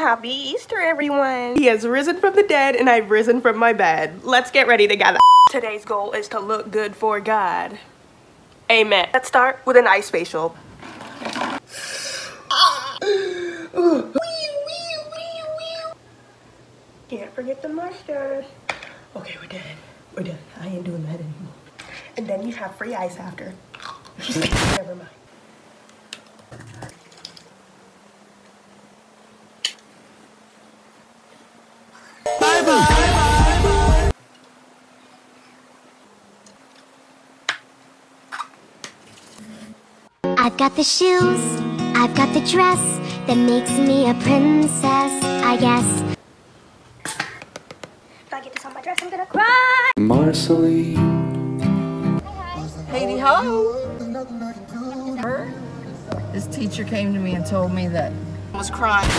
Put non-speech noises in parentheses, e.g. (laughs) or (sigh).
Happy Easter, everyone. He has risen from the dead and I've risen from my bed. Let's get ready together. Today's goal is to look good for God. Amen. Let's start with an ice facial. Can't forget the mustard. Okay, we're done. We're done. I ain't doing that anymore. And then you have free ice after. (laughs) Never mind. I've got the shoes, I've got the dress that makes me a princess, I guess. If I get this on my dress, I'm gonna cry. Marceline. Haiti Ho. Her. This teacher came to me and told me that I was crying.